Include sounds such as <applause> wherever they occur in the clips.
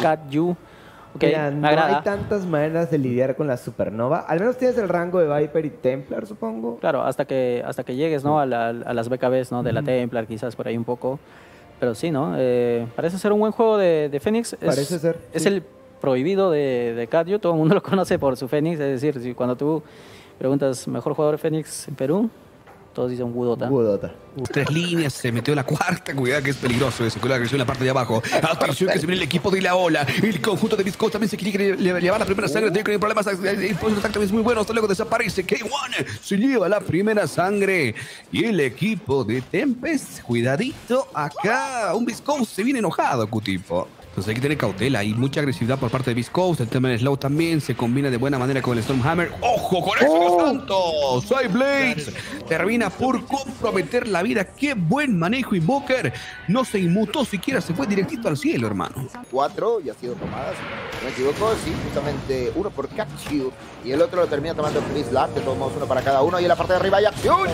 Cat Yu. Ok, Mira, me no agrada. hay tantas maneras de lidiar con la supernova. Al menos tienes el rango de Viper y Templar, supongo. Claro, hasta que, hasta que llegues ¿no? a, la- a las BKBs ¿no? de la Templar, quizás por ahí un poco. Pero sí, ¿no? Eh, parece ser un buen juego de, de Fénix. Es- Parece ser, Es sí. el prohibido de, de Catio. Todo el mundo lo <laughs> conoce por su Fénix. Es decir, si cuando tú preguntas mejor jugador de Fénix en Perú, todos dicen Wudota. Budota. Tres líneas, se metió la cuarta. Cuidado que es peligroso eso. Cuidado que agresión en la parte de abajo. Atención que se viene el equipo de la ola. El conjunto de Visco también se quiere lle- llevar la primera sangre. Tiene problemas. El post de ataque también es muy bueno. Hasta luego desaparece. K1 se lleva la primera sangre. Y el equipo de Tempest, cuidadito. Acá un Visco se viene enojado, Cutipo. Entonces hay que tener cautela, hay mucha agresividad por parte de Viscoast, el tema del slow también se combina de buena manera con el Stormhammer. ¡Ojo con eso, Dios santo! Soy Blades termina por comprometer la vida. ¡Qué buen manejo! Invoker no se inmutó siquiera, se fue directito al cielo, hermano. cuatro y ha sido tomadas. No me equivoco, sí, justamente uno por Kachu y el otro lo termina tomando Chris Lack, de todos modos uno para cada uno y en la parte de arriba hay acción.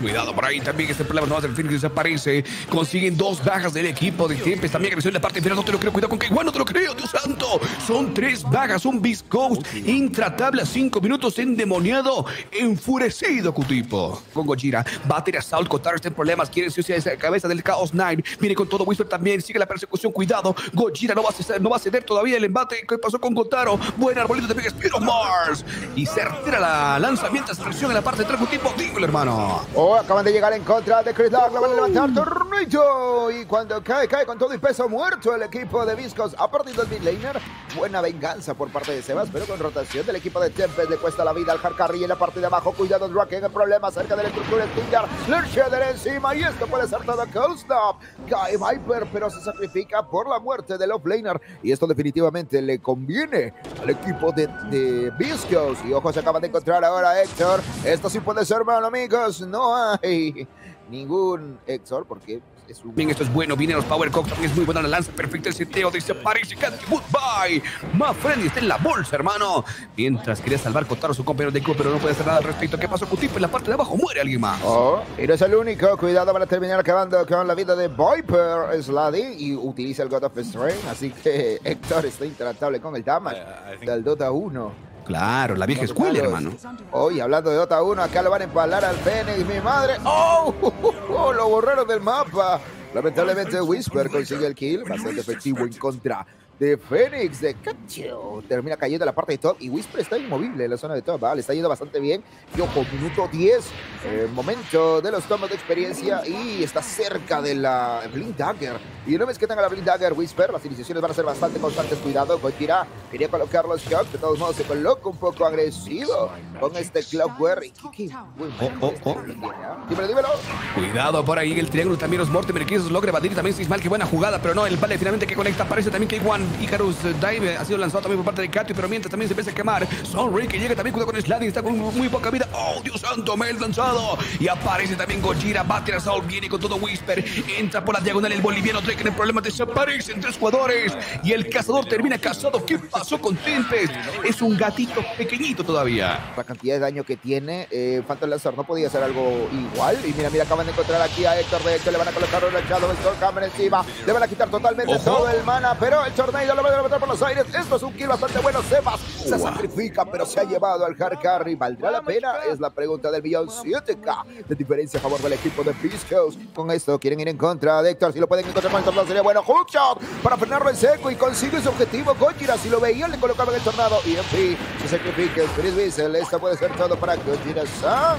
Cuidado por ahí también, este problema no va a ser el Phoenix desaparece. Consiguen dos bajas del equipo de Tempest. También agresión en la parte inferior. No te lo creo. Cuidado con que igual no te lo creo, Dios santo. Son tres bajas. Un Beast Ghost intratable a cinco minutos endemoniado. Enfurecido, Cutipo. Con Gojira. Bater Assault. Kotaro está en problemas. Quiere sucia esa cabeza del Chaos Knight. Viene con todo Whisper también. Sigue la persecución. Cuidado. Gojira no va a ceder, no va a ceder todavía el embate. ¿Qué pasó con Kotaro? Buen arbolito de Spear of Mars. Y certera la lanzamiento presión en la parte de atrás. Cutipo. Dígalo, hermano. Oh, acaban de llegar en contra de Chris Lack, lo van a levantar tornito y cuando cae, cae con todo y peso muerto el equipo de Viscos. Ha perdido el mid laner. Buena venganza por parte de Sebas, pero con rotación del equipo de Tempest le cuesta la vida al Harkarri en la parte de abajo. Cuidado, Draken, el problema cerca de la estructura Stinger. Le Shader encima y esto puede ser todo Cold Stop. Cae Viper, pero se sacrifica por la muerte del offlaner y esto definitivamente le conviene al equipo de, de Viscos. Y ojo, se acaban de encontrar ahora Héctor. Esto sí puede ser malo, amigos. No hay ningún Héctor porque. Bien, esto es bueno. Vienen los Power Cox. También es muy buena la lanza. Perfecto el seteo. Desaparece. Candy. Goodbye. Más friendly está en la bolsa, hermano. Mientras quería salvar Kotaro, su compañero de equipo, pero no puede hacer nada al respecto. ¿Qué pasó, Cutipo? En la parte de abajo muere alguien más. Oh, y no es el único. Cuidado, van a terminar acabando con la vida de Viper Slady y utiliza el God of Strength. Así que <laughs> Héctor está intratable con el damage del Dota 1. Claro, la vieja escuela, hermano. Hoy, hablando de Dota 1, acá lo van a empalar al Fénix, mi madre. ¡Oh! <laughs> Lo borraron del mapa. Lamentablemente, Whisper consigue el kill, bastante efectivo en contra de Fénix, de Cacho. Termina cayendo en la parte de top y Whisper está inmovible en la zona de top. ¿vale? Le está yendo bastante bien. Y ojo, minuto 10, eh, momento de los tomos de experiencia y está cerca de la Blink Dagger. Y una vez que tenga la Blink Dagger, Whisper, las iniciaciones van a ser bastante constantes. Cuidado, Gojira quería colocar los shocks. De todos modos, se coloca un poco agresivo con este Clockwork. Oh, oh, oh. que tiene, ¿ah? Dímelo, dímelo. Cuidado por ahí en el triángulo también los Mortimer que logra evadir también Sismal, qué buena jugada, pero no, el vale finalmente que conecta, aparece también K1, Icarus Dive ha sido lanzado también por parte de Katy, pero mientras también se empieza a quemar, Sonray que llega también con Sladin, está con muy poca vida, oh Dios santo, Mel lanzado, y aparece también Gojira, Batter Assault, viene con todo Whisper, entra por la diagonal el boliviano, Drake en el problema, desaparecen tres jugadores, y el cazador termina cazado, ¿qué pasó con Tempest? Es un gatito pequeñito todavía. la cantidad de daño que tiene. Eh, Phantom Lancer no podía hacer algo igual. Y mira, mira, acaban de encontrar aquí a Héctor. De hecho, le van a colocar un Shadow Stormhammer encima. Le van a quitar totalmente Ojo. todo el mana. Pero el Lo van a levantar por los aires. Esto es un kill bastante bueno. Sebas se sacrifica, pero se ha llevado al Hard Carry. ¿Valdrá la pena? Es la pregunta del millón 7K de diferencia a favor del equipo de Piscos. Con esto quieren ir en contra de Héctor. Si lo pueden encontrar con el tornado sería bueno. Hookshot para frenarlo en seco y consigue su objetivo. Gojira, si lo veían, le colocaban el tornado. Y en fin, se sacrifica el Chris Whistle. Esto puede ser todo para Gojira-san.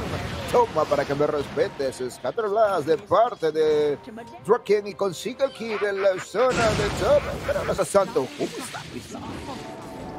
Toma para que me respetes. Scatterblast de parte de Draken y consigue el kill en la zona de top. Pero no santo.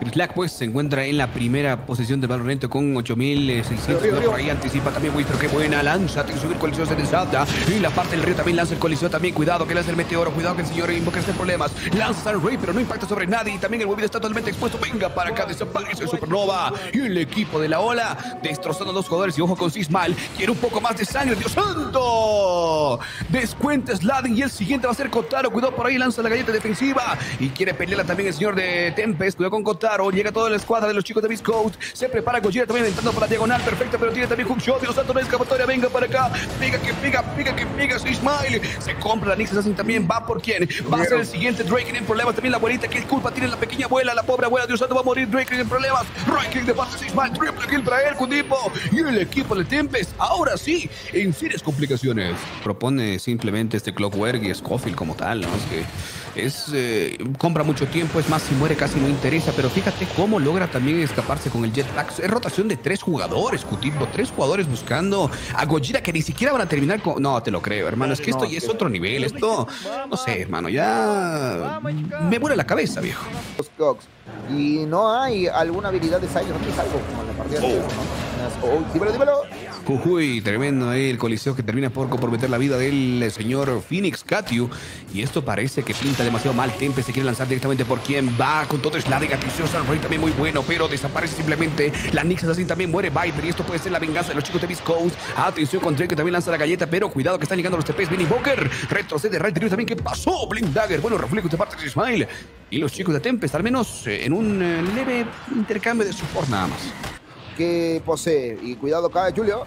¿Cómo está Chris Lack? Chris Lack pues se encuentra en la primera posición del Valorant con 8600 por ahí anticipa también Whisper qué buena lanza tiene que subir coliseo se desata y la parte del río también lanza el coliseo también cuidado que lanza el meteoro cuidado que el señor Invoker está en problemas. Lanza el rey pero no impacta sobre nadie y también el móvil está totalmente expuesto. Venga para acá desaparece Supernova. Y el equipo de la ola destrozando a dos jugadores y ojo con Sismal quiere un poco más de sangre Dios santo. Descuenta Sladin y el siguiente va a ser Kotaro cuidado por ahí lanza la galleta defensiva. Y quiere pelearla también el señor de Tempest cuidado con Kotaro Llega toda la escuadra de los chicos de Beast Coast. Se prepara Gojira también entrando por la diagonal. Perfecto, pero tiene también hookshot. Dios santo, no es escapatoria. Venga para acá. Piga que piga, piga que piga. Soy Smile. Se compra la también. Va por quién. Va a ser el siguiente. Drake en problemas. También la abuelita. ¿Qué culpa tiene la pequeña abuela? La pobre abuela. Dios santo, va a morir. Drake en problemas. Ranking de parte de Smile. Triple kill para él, Kundipo. Y el equipo de Tempest. Ahora sí, en serias complicaciones. Propone simplemente este Clockwork y Scofield como tal, ¿no? Es que es eh, compra mucho tiempo, es más, si muere casi no interesa, pero fíjate cómo logra también escaparse con el jetpack. Es rotación de tres jugadores, Cutipo, tres jugadores buscando a Gojira que ni siquiera van a terminar con... No, te lo creo, hermano, es que esto ya es otro nivel, esto, no sé, hermano, ya me vuela la cabeza, viejo. Y no hay alguna habilidad de Silent Hill, algo como en la partida anterior, ¿no? Oh, dímelo, dímelo. Uy, tremendo ahí el coliseo que termina por comprometer la vida del señor Phoenix Katyu. Y esto parece que pinta demasiado mal. Tempe se quiere lanzar directamente por quien va con todo Slaring. Atención, Rey también muy bueno, pero desaparece simplemente. La Nix así también muere Viper. Y esto puede ser la venganza de los chicos de Beast. Atención con Drake que también lanza la galleta, pero cuidado que están llegando los TPs. Vinny Boker retrocede Ray también. ¿Qué pasó? Blind Dagger. Bueno, reflejo de parte de Ismail. Y los chicos de Tempest, al menos eh, en un eh, leve intercambio de support nada más. Que posee. Y cuidado acá, Julio.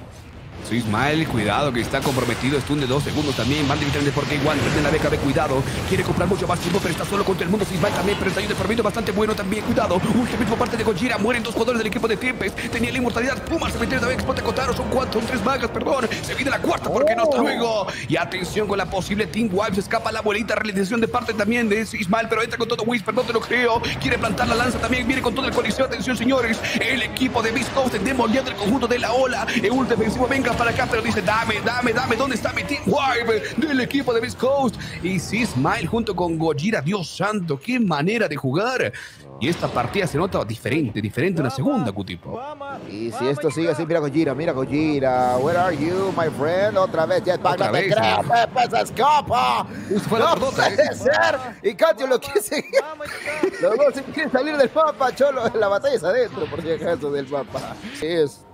Sí, Ismael, cuidado que está comprometido. Stun de dos segundos también. Van directamente por K1. en la BKB, cuidado. Quiere comprar mucho más tiempo, pero está solo contra el mundo. Ismael también, pero está ahí de por bastante bueno también. Cuidado. Último por parte de Gojira. Mueren dos jugadores del equipo de Tempest. Tenía la inmortalidad. Puma se metió también. Explota Kotaro. Son cuatro, son tres vagas, perdón. Se viene la cuarta, porque no hasta luego. Y atención con la posible Team Wipe. Se escapa la abuelita. Realización de parte también de Ismael, pero entra con todo Whisper. No te lo creo. Quiere plantar la lanza también. Viene con todo el coliseo. Atención, señores. El equipo de Beast Coast demoliendo el conjunto de la ola. El defensivo venga para acá, pero dice dame, dame, dame, ¿dónde está mi Team Wipe del equipo de Beast Coast? Y sí, Smile junto con Gojira, Dios santo, qué manera de jugar. Y esta partida se nota diferente, diferente una segunda, Cutipo. Y si esto sigue así, mira Gojira, mira Gojira. Where are you, my friend? Otra vez, Jetpack, Otra no te vez, creo, mira. Pepe, se escapa. Se fue la no perdota, puede ¿eh? ser. Y Katio lo quiere seguir. Los dos quieren salir del mapa, Cholo. La batalla es adentro, por si acaso, del mapa. Es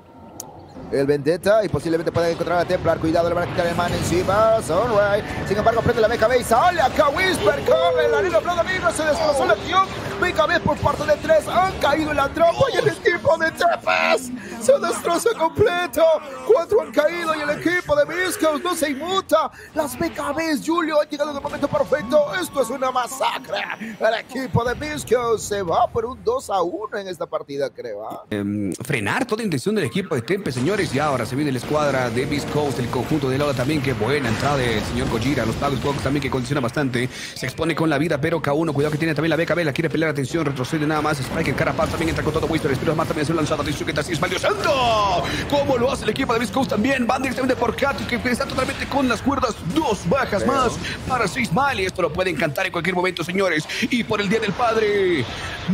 el Vendetta y posiblemente puedan encontrar a Templar. Cuidado, le van a quitar el man encima. Sunray. Sin embargo, prende la BKB y sale acá Whisper. Come el anillo Blood amigos. Se desplazó la acción. BKB por parte de tres. Han caído en la trampa y el equipo de Tepes se destroza completo. Cuatro han caído y el equipo de Viscos no se inmuta. Las BKBs, Julio, han llegado en el momento perfecto. Esto es una masacre. El equipo de Viscos se va por un 2 a 1 en esta partida, creo. ¿ah? Em, frenar toda intención del equipo de Tempe, señores. Y ahora se viene la escuadra de Beast Coast, el conjunto de Lola también. Qué buena entrada del señor Gojira. Los pagos pocos también que condiciona bastante. Se expone con la vida, pero K1, cuidado que tiene también la BKB. La quiere pelear, atención, retrocede nada más. Spike en Carapaz también entra con todo Whisper. Espero más también se lanzado. Atención que así es santo. ¿Cómo lo hace el equipo de Beast Coast también? Van directamente por Kat, que está totalmente con las cuerdas. Dos bajas más para seis mal. Y esto lo puede encantar en cualquier momento, señores. Y por el Día del Padre,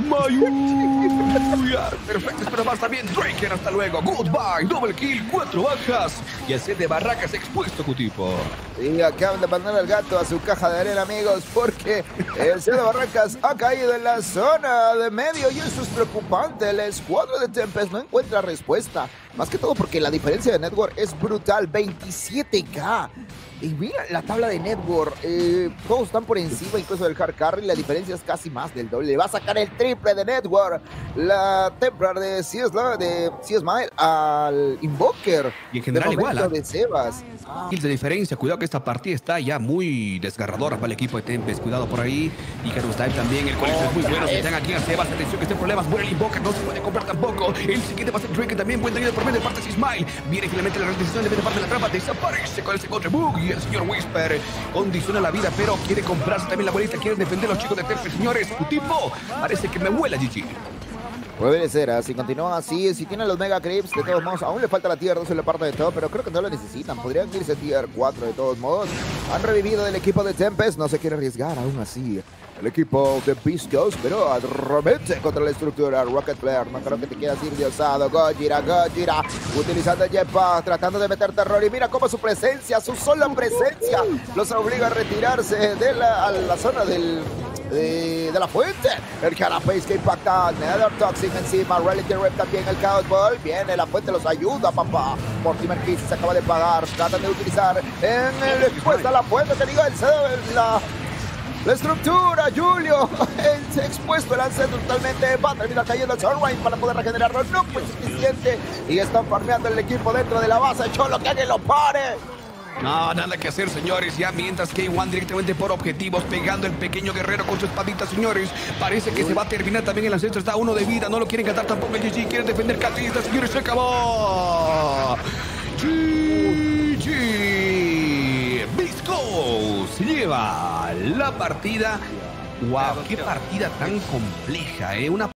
Mayuya. <laughs> Perfecto, espero más también. Draker, hasta luego. Goodbye, double kill, cuatro bajas. Y el set de barracas expuesto, Cutipo. Y acaban de mandar al gato a su caja de arena, amigos, porque el Cielo Barracas ha caído en la zona de medio y eso es preocupante. El escuadro de Tempest no encuentra respuesta. Más que todo porque la diferencia de Network es brutal, 27k. Y mira la tabla de Network, eh, todos están por encima incluso del Hard Carry, la diferencia es casi más del doble. Va a sacar el triple de Network, la Templar de CS, de CS Mile al Invoker. Y en general igual, ¿ah? de Sebas. De diferencia. Cuidado que esta partida está ya muy desgarradora para el equipo de Tempest. Cuidado por ahí. Y Dive también. El coliseo es muy bueno. Se están aquí a Sebas. Atención que estén problemas. Muere el Invoker. No se puede comprar tampoco. El siguiente va a ser Drake también. Buen daño de por medio de parte de Ismail. Viene finalmente la rendición de parte de la trampa. Desaparece con ese contra bug. Y el señor Whisper condiciona la vida, pero quiere comprarse también la bolita. Quieren defender a los chicos de Tempest. Señores, su tipo parece que me vuela, GG. Puede ser, ¿ah? si continúan así, si tienen los Mega Creeps, de todos modos, aún le falta la Tier 2 en la parte de todo, pero creo que no lo necesitan. Podrían irse Tier 4 de todos modos. Han revivido del equipo de Tempest, no se quiere arriesgar aún así. El equipo de Beast Coast, pero arremete contra la estructura Rocket Player. No creo que te quieras ir de osado. Gojira, Gojira, utilizando jetpack, tratando de meter terror. Y mira cómo su presencia, su sola presencia, los obliga a retirarse de la zona del de, la fuente. El Carapace que impacta. Nether Toxic encima. Reality Rip también. El Chaos Ball. Viene la fuente, los ayuda, papá. Mortimer Kiss se acaba de pagar. Tratan de utilizar en el expuesta la fuente. Te digo, el, la La estructura, Julio. <laughs> El expuesto el lance totalmente. Va a terminar cayendo el Sunrise para poder regenerarlo. No fue suficiente. Y están farmeando el equipo dentro de la base. Cholo, que alguien lo pare. No, nada que hacer, señores. Ya mientras K1 directamente por objetivos, pegando el pequeño guerrero con su espadita, señores. Parece que se va a terminar también el ancestro. Está uno de vida. No lo quieren catar tampoco el GG. Quieren defender Catista, señores. Se acabó. GG. Viscos lleva la partida. Wow, qué partida tan compleja, ¿eh? Una